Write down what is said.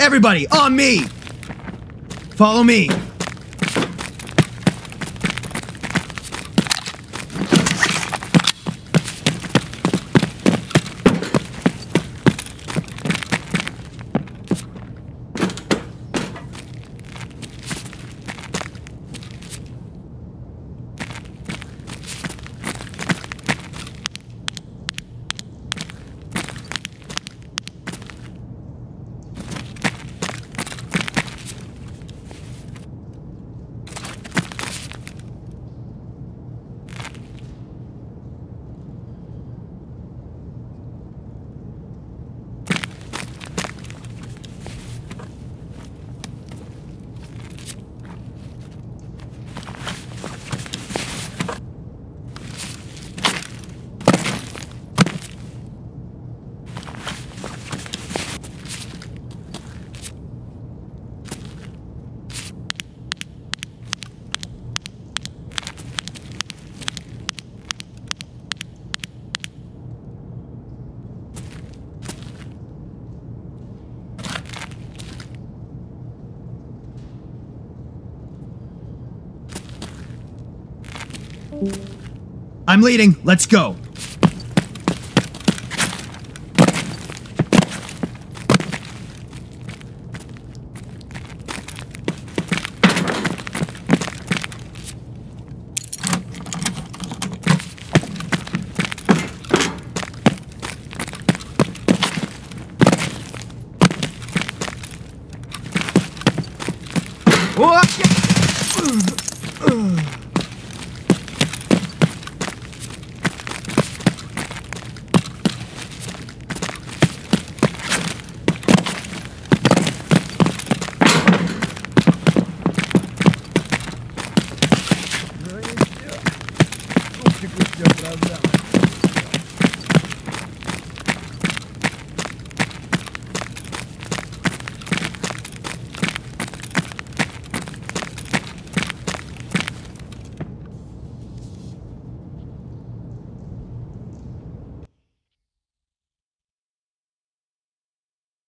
Everybody, on me! Follow me. I'm leading. Let's go. Whoa!